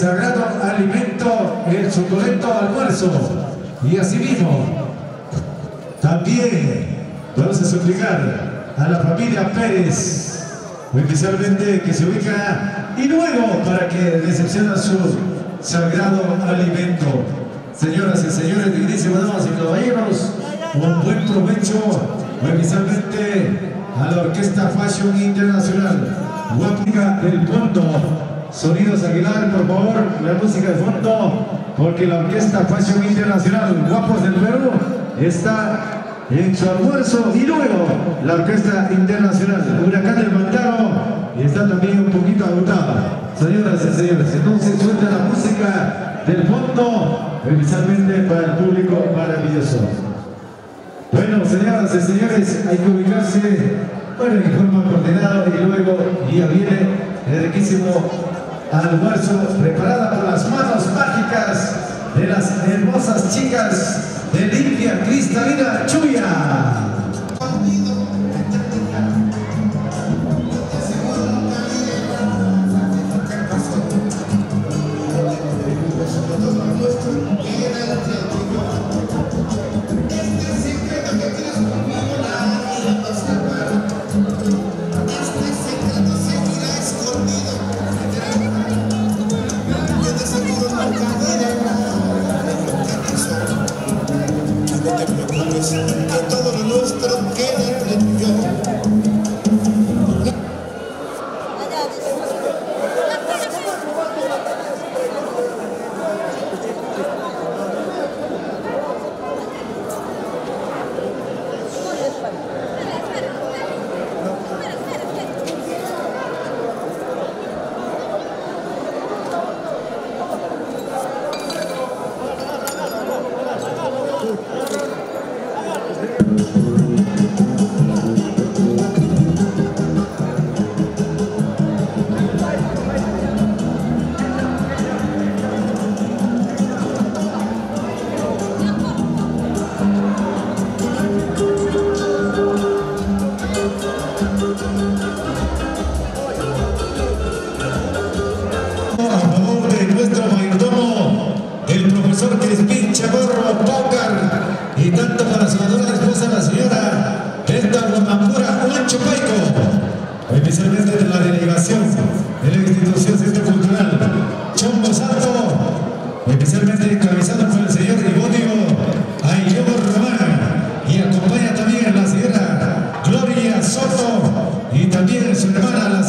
sagrado alimento, el suculento almuerzo. Y asimismo, también vamos a suplicar a la familia Pérez, especialmente que se ubica y luego para que recepciona su sagrado alimento. Señoras y señores, dignísimas damas y caballeros, un buen provecho, especialmente a la Orquesta Fashion Internacional. Guapica del fondo. Sonidos Aguilar, por favor, la música de fondo, porque la Orquesta Fashion Internacional Guapos del Perú está en su almuerzo y luego la Orquesta Internacional Huracán del Mantaro está también un poquito agotada. Señoras y señores, entonces suelta la música del fondo, especialmente para el público maravilloso. Bueno, señoras y señores, hay que ubicarse bueno, en forma coordenada y luego ya viene el riquísimo almuerzo preparada por las manos mágicas de las hermosas chicas de limpia cristalina Chuya. también su hermana, la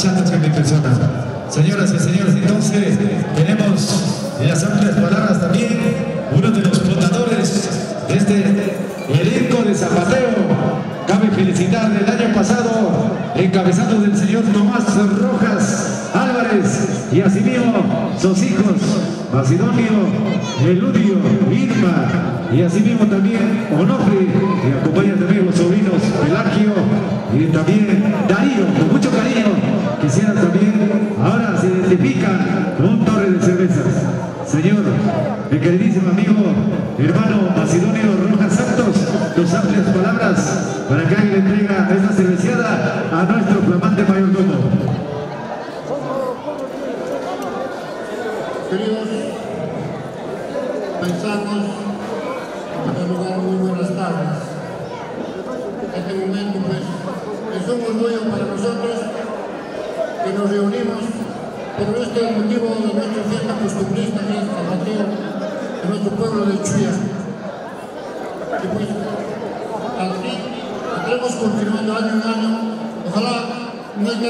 que mi persona. Señoras y señores, entonces tenemos en las amplias palabras también uno de los fundadores de este elenco de zapateo. Cabe felicitar el año pasado, encabezado del señor Tomás Rojas Álvarez y así asimismo sus hijos, Macedonio, Eludio, Irma, y así mismo también Onofre, que acompaña también los sobrinos Pelagio y también Darío. palabras para que alguien entrega esta cerveciada a nuestro flamante mayor mayordomo. Queridos paisanos, en primer lugar muy buenas tardes. En este momento pues es un orgullo para nosotros que nos reunimos por nuestro motivo de nuestra fiesta costumbrista que es el de nuestro pueblo de Chuyas.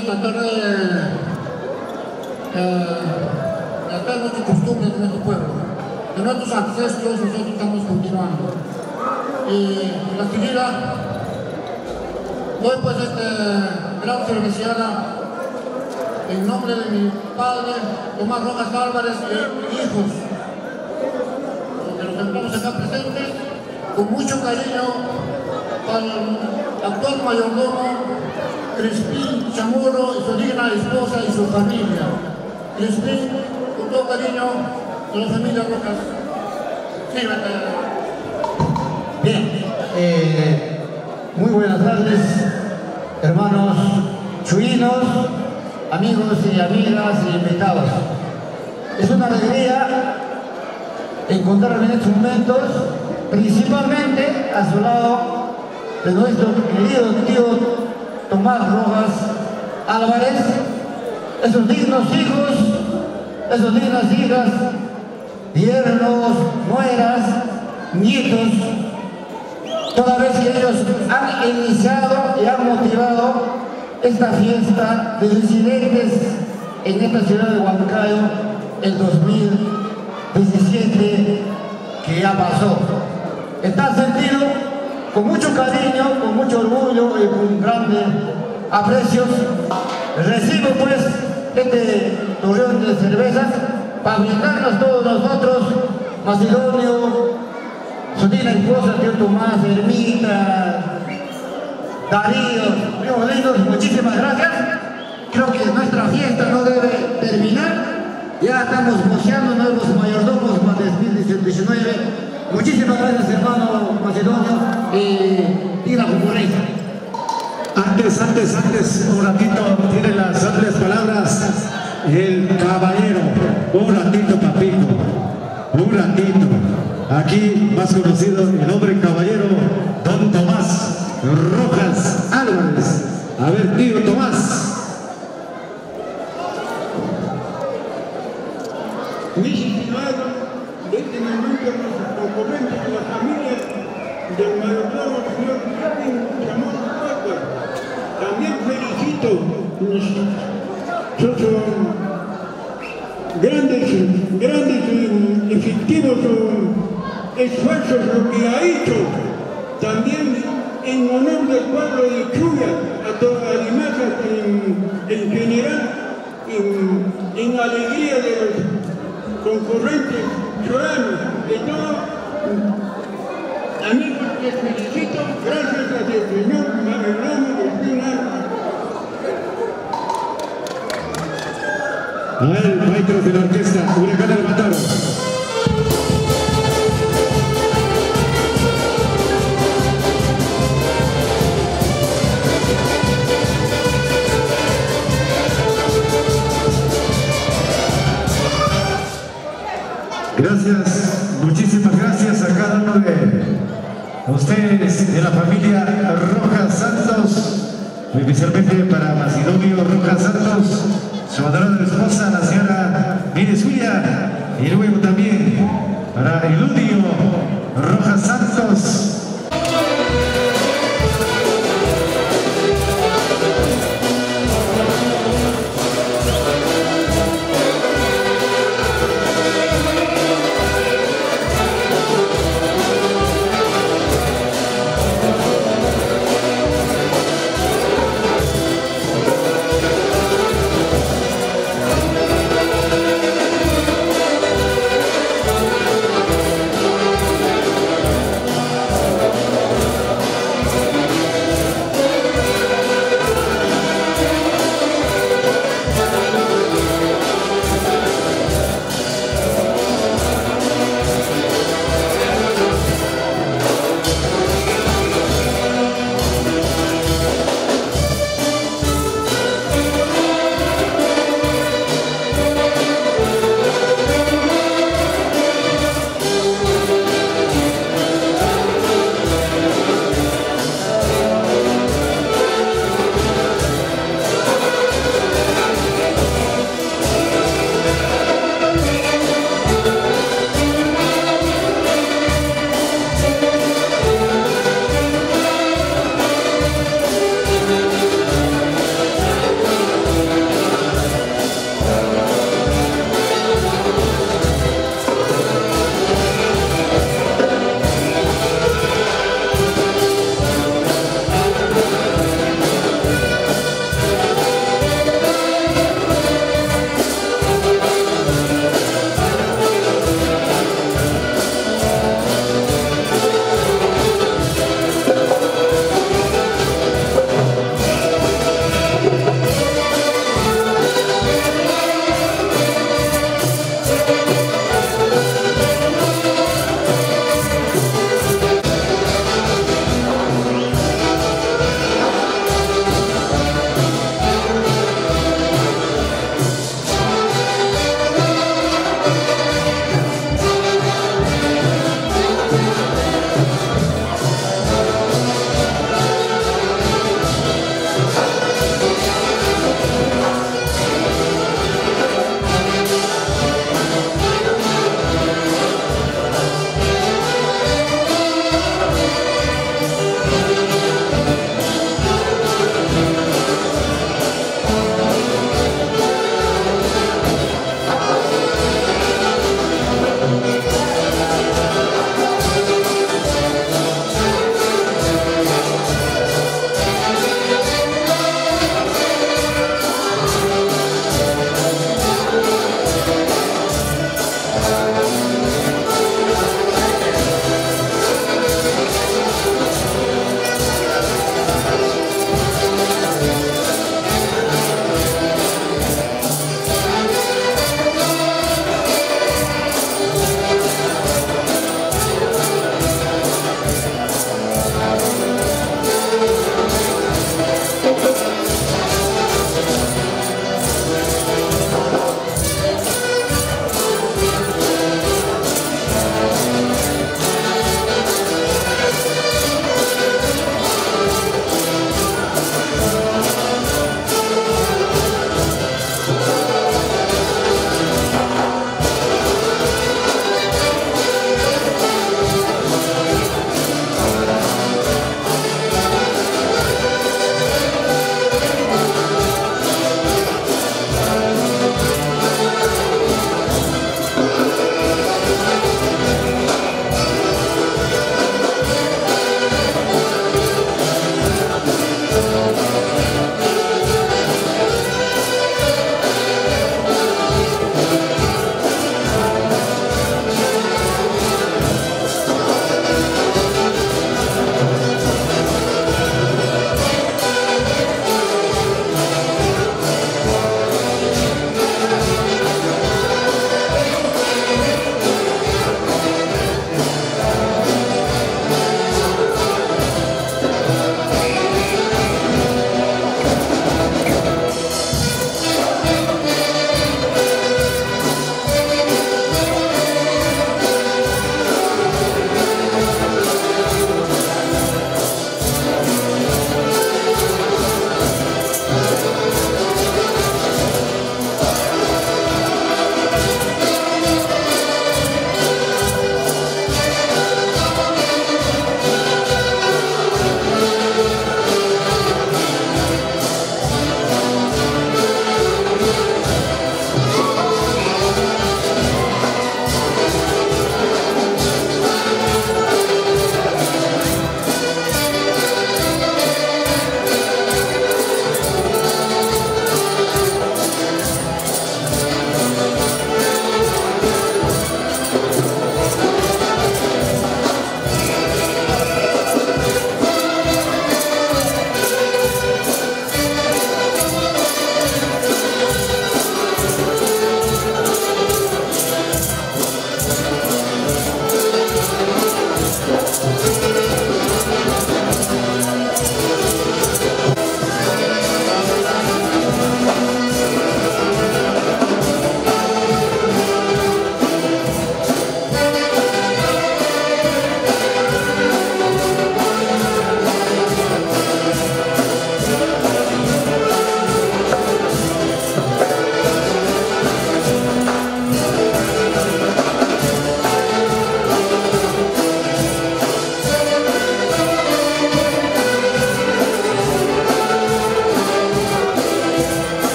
a tratar de, eh, de hacer las costumbres de nuestro pueblo, de nuestros ancestros, nosotros estamos continuando. Y la querida, hoy pues este gran serviciada, en nombre de mi padre, Tomás Rojas Álvarez y mis hijos, que los tenemos acá presentes, con mucho cariño para el actual mayordomo Crispín Chamorro y su digna esposa y su familia. Crispín, con todo cariño, de la familia Rojas. Sí, Bien, eh, muy buenas tardes, hermanos chuinos, amigos y amigas y invitados. Es una alegría encontrarme en estos momentos, principalmente a su lado de nuestro querido tío Tomás Rojas Álvarez, esos dignos hijos, esos dignas hijas, yernos, nueras, nietos, toda vez que ellos han iniciado y han motivado esta fiesta de residentes en esta ciudad de Huancayo el 2017 que ya pasó. Está sentido con mucho cariño, con mucho orgullo y con grandes aprecios, recibo pues este torreón de cervezas para brindarnos todos nosotros, Macedonio, su tía esposa, tío Tomás, Ermita, Darío, primos lindos, muchísimas gracias. Creo que nuestra fiesta no debe terminar. Ya estamos moceando nuevos mayordomos para el 2019 Muchísimas gracias, hermano Macedonio y la concurrencia. Antes, antes, antes, un ratito, tiene las tres palabras el caballero. Un ratito, papito. Un ratito. Aquí, más conocido, el hombre caballero, don Tomás Rojas Álvarez. A ver, tío Tomás. con la familia del mayordomo señor Kevin felicito sus grandes, grandes efectivos esfuerzos lo que ha hecho también en honor del pueblo de Chuya, a toda Limaca en, en general, en, en alegría de los concurrentes ciudadanos de todo, amigos, les felicito, gracias a Dios Señor, Marilón, A ver, maestro de la orquesta, Huracán del Mataro. Gracias, muchísimas gracias a cada uno de ustedes de la familia Rojas Santos, especialmente para Macedonio Rojas Santos, su adorada esposa, la señora Mires y luego también para Eludio Rojas